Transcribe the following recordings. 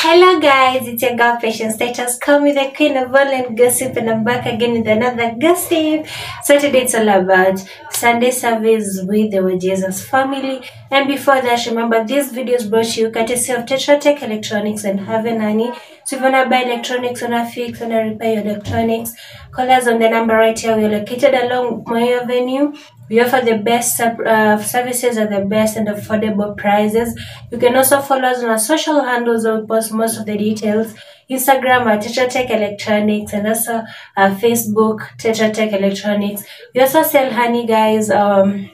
Hello guys, it's your girl Patience Titus. Call me the queen of and gossip and I'm back again with another gossip. So today it's all about Sunday service with the Jesus family. And before that, remember this video is brought to you courtesy of Tetra Tech Electronics and Haven Honey. So if you wanna buy electronics, wanna fix, wanna repair your electronics, call us on the number right here. We're located along Moi Avenue. We offer the best uh, services at the best and affordable prices. You can also follow us on our social handles. I'll post most of the details. Instagram at Tetra Tech Electronics and also uh, Facebook Tetra Tech Electronics. We also sell honey, guys. Um,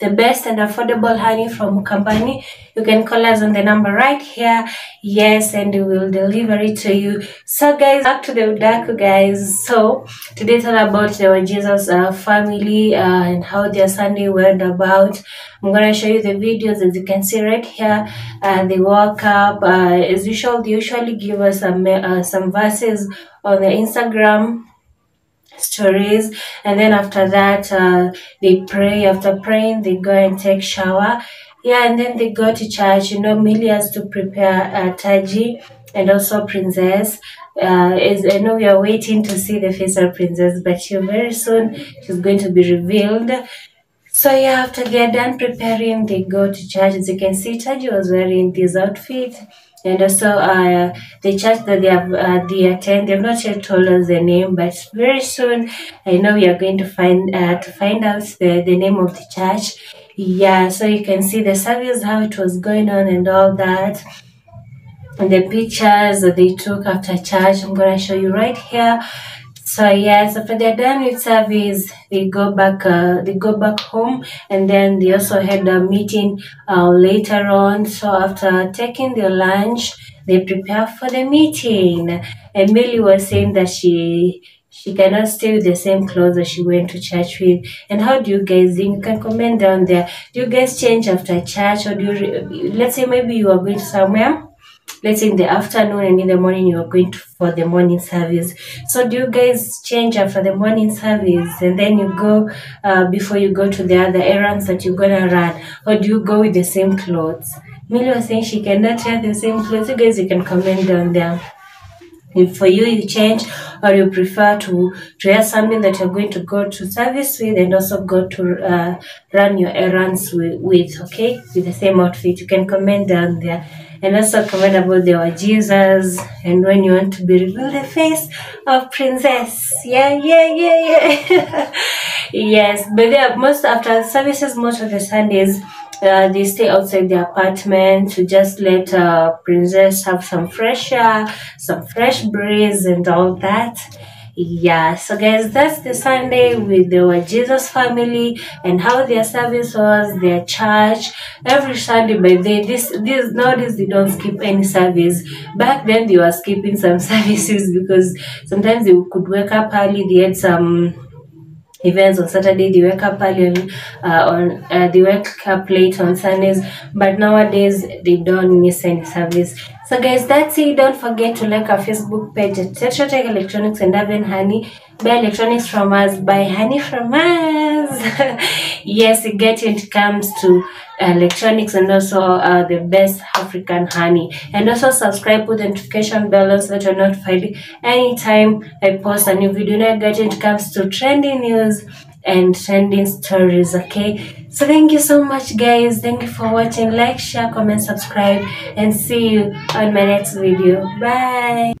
the best and affordable honey from company. You can call us on the number right here. Yes, and we will deliver it to you. So, guys, back to the Udaku, guys. So, today it's all about the Jesus uh, family uh, and how their Sunday went about. I'm gonna show you the videos as you can see right here. Uh, they woke up uh, as usual. They usually give us some uh, some verses on the Instagram stories. And then after that uh, they pray. After praying they go and take shower. Yeah and then they go to church. You know milly has to prepare uh, taji and also princess. Uh, is I know we are waiting to see the face of princess but she very soon she's going to be revealed. So yeah, after they're done preparing, they go to church. As you can see, Taji was wearing this outfit. And also uh, the church that they have uh, they attend, they've not yet told us the name, but very soon I know we are going to find uh, to find out the, the name of the church. Yeah, so you can see the service, how it was going on and all that. And the pictures that they took after church, I'm gonna show you right here. So yes, after they're done with service, they go back. Uh, they go back home, and then they also had a meeting uh, later on. So after taking their lunch, they prepare for the meeting. Emily was saying that she she cannot stay with the same clothes that she went to church with. And how do you guys think? You can comment down there. Do you guys change after church, or do you? Re- let's say maybe you are going somewhere let's say in the afternoon and in the morning you are going to, for the morning service. So do you guys change after the morning service and then you go uh, before you go to the other errands that you're gonna run? Or do you go with the same clothes? Milly was saying she cannot wear the same clothes. You guys you can comment down there. If for you you change or you prefer to to wear something that you're going to go to service with and also go to uh, run your errands with, with okay? With the same outfit. You can comment down there and also comment about the Jesus and when you want to be reveal the face of princess. Yeah yeah yeah yeah. Yes but there most after services most of the sundays uh, they stay outside the apartment to just let uh, princess have some fresh air some fresh breeze and all that yeah so guys that's the sunday with the jesus family and how their service was their church. Every sunday by they this this nowadays they don't skip any service. Back then they were skipping some services because sometimes they could wake up early they had some events on Saturday. They wake up early on, uh, on uh, they wake up late on Sundays. But nowadays they don't miss any service. So guys, that's it. Don't forget to like our Facebook page at Tetra Tech Electronics and Haven Honey. Buy electronics from us. Buy honey from us. yes, get it comes to electronics and also uh, the best African honey. And also subscribe with the notification bell so that you're notified anytime I post a new video. Now get it comes to trending news and trending stories okay? So thank you so much guys. Thank you for watching. Like share comment subscribe and see you on my next video. Bye